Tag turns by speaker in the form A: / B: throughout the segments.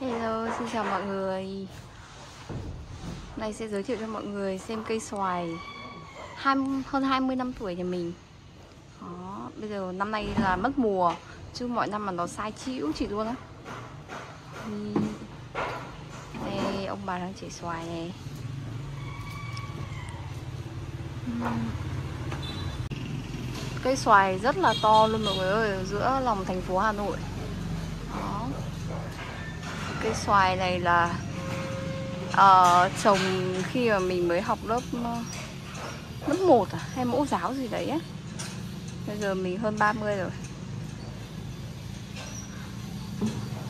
A: Hello, xin chào mọi người. Nay sẽ giới thiệu cho mọi người xem cây xoài hai, Hơn 20 năm tuổi nhà mình. Đó, Bây giờ năm nay là mất mùa Chứ mọi năm mà nó sai chịu chị luôn á. Đây, ông bà đang chảy xoài này. Cây xoài rất là to luôn mọi người ơi giữa lòng thành phố Hà Nội. Cây xoài này là uh, trồng khi mà mình mới học lớp ờ, lớp 1 à, hay mẫu giáo gì đấy á? Bây giờ mình hơn 30 rồi.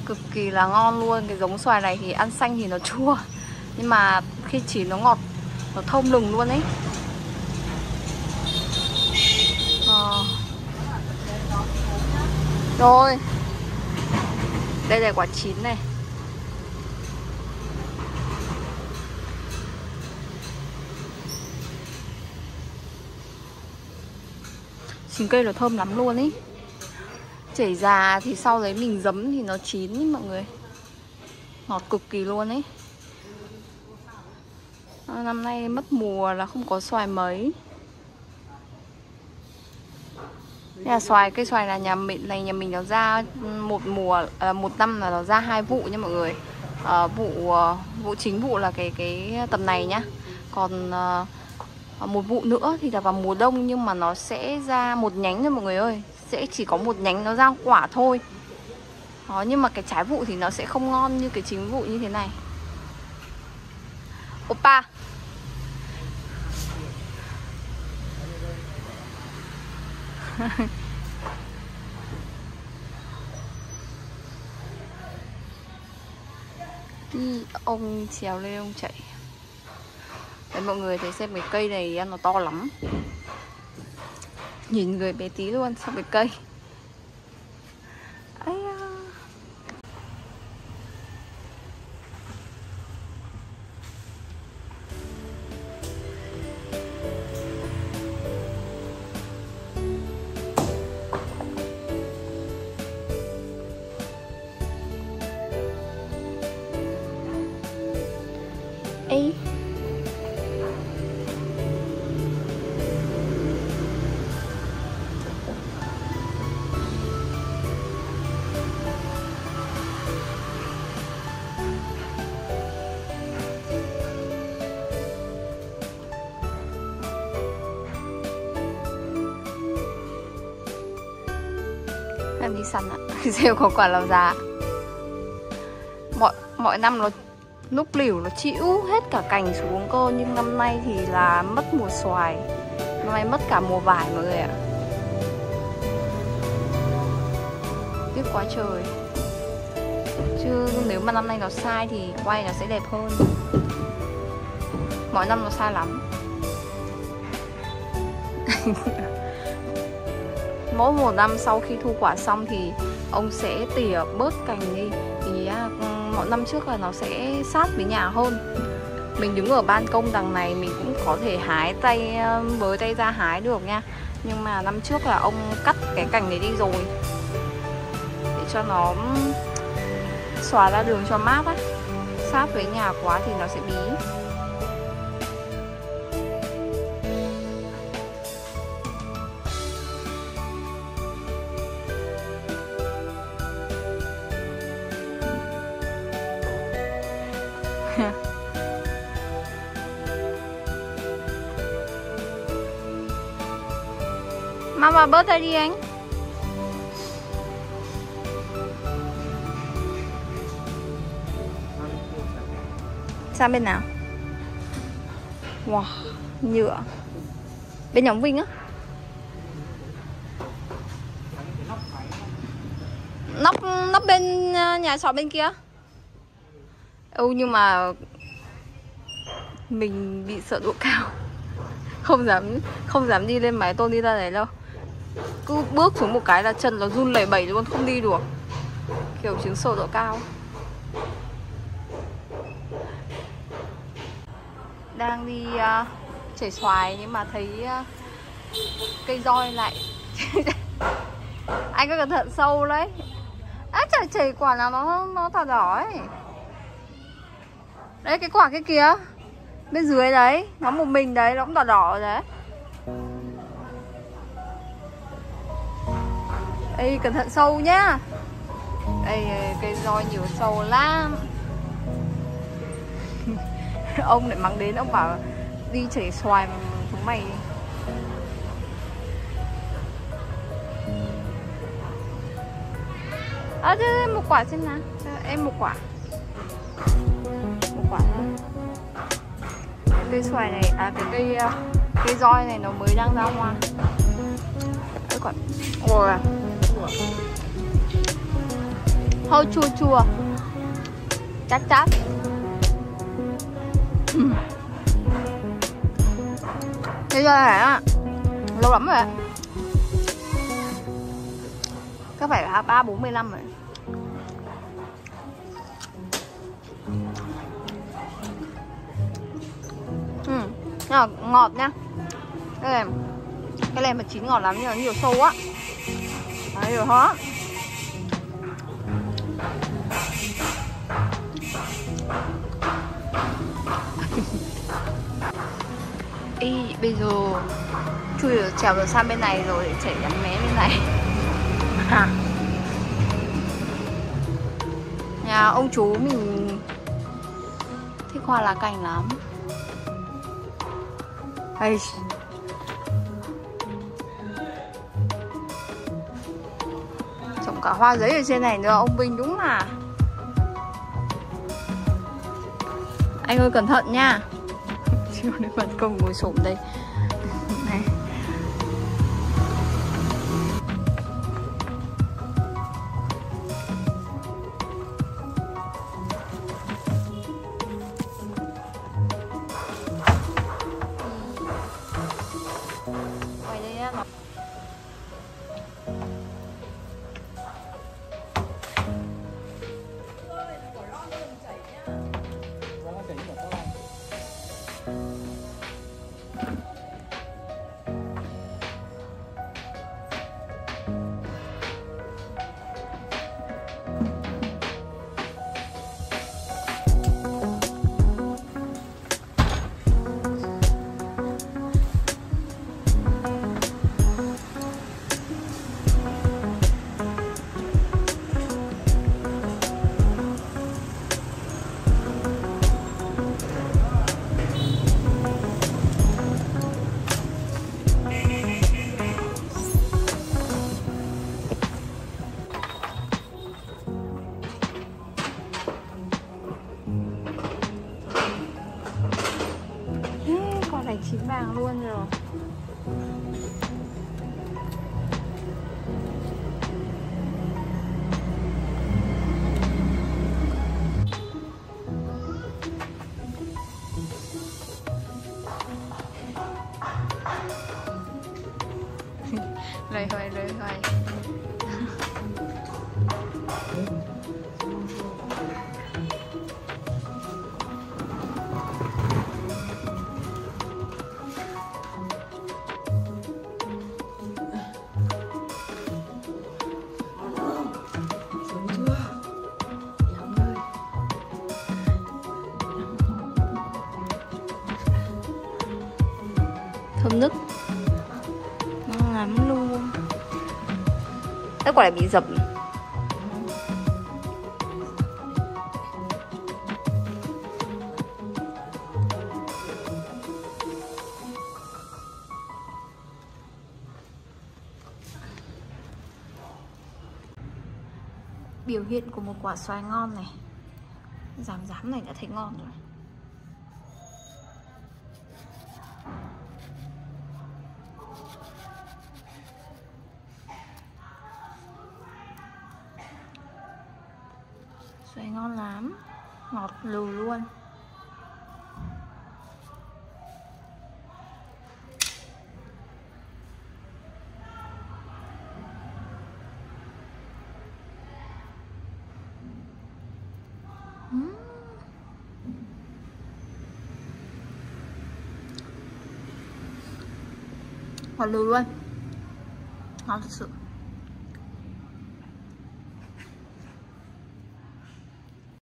A: Cực kỳ là ngon luôn. Cái giống xoài này thì ăn xanh thì nó chua Nhưng mà khi chỉ nó ngọt Nó thơm lừng luôn ấy. À. Rồi. Đây là quả chín này. Chín cây là thơm lắm luôn ý Chảy già thì sau đấy mình giấm thì nó chín ý mọi người Ngọt cực kỳ luôn ấy à, Năm nay mất mùa là không có xoài mấy Nhà xoài, cây xoài là nhà mình này nhà mình nó ra một mùa à, một năm là nó ra hai vụ nha mọi người. À, vụ ờ, vụ chính vụ là cái cái tầm này nhá. Còn à, Ờ, một vụ nữa thì là vào mùa đông nhưng mà nó sẽ ra một nhánh thôi mọi người ơi. Sẽ chỉ có một nhánh nó ra quả thôi. Đó, nhưng mà cái trái vụ thì nó sẽ không ngon như cái chính vụ như thế này. Oppa Đi ông trèo lên ông chạy. Đấy, mọi người thấy xem cái cây này nó to lắm. Nhìn người bé tí luôn sau cái cây. Ây. Em đi săn ạ. Rêu có quả lào già Mọi mọi năm nó lúc liều nó chịu hết cả cành xuống cơ, Nhưng năm nay thì là mất mùa xoài. Năm nay mất cả mùa vải mọi người ạ. Tiếc quá trời. Chứ nếu mà năm nay nó sai thì quay nó sẽ đẹp hơn. Mọi năm nó sai lắm. mỗi một năm sau khi thu quả xong thì ông sẽ tỉa bớt cành đi. Thì à, mọi năm trước là nó sẽ sát với nhà hơn. Mình đứng ở ban công đằng này mình cũng có thể hái tay à, với tay ra hái được nha. Nhưng mà năm trước là ông cắt cái cành đấy đi rồi. Để cho nó xóa ra đường cho mát á. Sát với nhà quá thì nó sẽ bí. Mama bớt ra đi anh Sang bên nào? Wow, nhựa. Bên nhóm Vinh á. Nóc, nóc bên ờ, nhà trọ bên kia. Ừ nhưng mà Mình bị sợ độ cao. Không dám Không dám đi lên mái tôn đi ra đấy đâu cứ bước xuống một cái là chân nó run lẩy bẩy luôn không đi được. Kiểu chứng sổ độ cao. Đang đi uh, chảy xoài nhưng mà thấy uh, cây roi lại. Anh có cẩn thận sâu đấy. À trời chảy quả nào nó nó đỏ đỏ ấy. Đấy cái quả cái kia. Bên dưới đấy Nó một mình đấy Nó cũng đỏ đỏ rồi đấy. Ê, cẩn thận sâu nhá. Đây cây roi nhiều sâu lắm. Ông lại mắng đến ông bảo Đi chảy xoài mà chúng mày À thế một quả xem nào. Em một quả. Một quả thôi Cây xoài này À cái cây à, Cây roi này nó mới đang ra hoa. Cái quả Ôi à hơi chua chua. Chát chát. Bây này á, lâu lắm rồi có phải ba bốn mươi năm rồi. Ừ ngọt, ngọt nha. Cái này cái này mà chín ngọt lắm nhưng mà nhiều sâu á Đấy, hiểu hả Ý, bây giờ chui được trèo được sang bên này rồi để chạy gắn mé bên này. Nhà ông chú mình thích hoa lá cành lắm Ây. Cả hoa giấy ở trên này nữa, Ông bình đúng là Anh ơi, cẩn thận nha. Chiều đến ban công ngồi xổm đây. Thơm nức ngon lắm luôn. Cái quả này bị dập. Biểu hiện của một quả xoài ngon này. Giảm giảm này đã thấy ngon rồi. Xoài ngon lắm. Ngọt lừ luôn. Ngọt lừ luôn. Ngon thật sự.